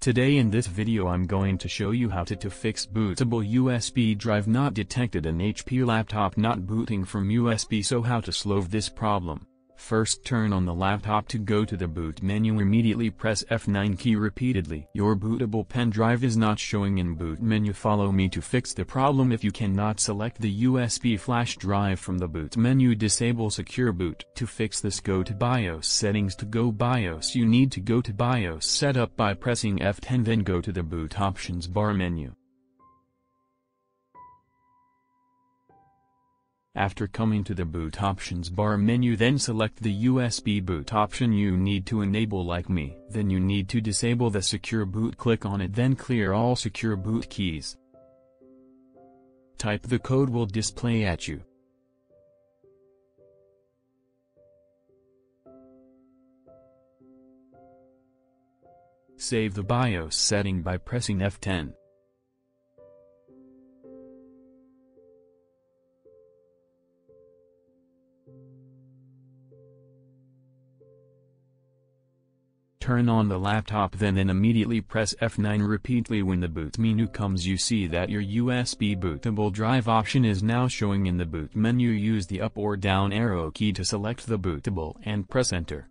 Today in this video I'm going to show you how to, to fix bootable USB drive not detected in HP laptop not booting from USB so how to solve this problem. First turn on the laptop to go to the boot menu immediately press F9 key repeatedly. Your bootable pen drive is not showing in boot menu follow me to fix the problem if you cannot select the USB flash drive from the boot menu disable secure boot. To fix this go to BIOS settings to go BIOS you need to go to BIOS setup by pressing F10 then go to the boot options bar menu. After coming to the boot options bar menu then select the USB boot option you need to enable like me. Then you need to disable the secure boot click on it then clear all secure boot keys. Type the code will display at you. Save the BIOS setting by pressing F10. Turn on the laptop then and immediately press F9 repeatedly when the boot menu comes you see that your USB bootable drive option is now showing in the boot menu use the up or down arrow key to select the bootable and press enter.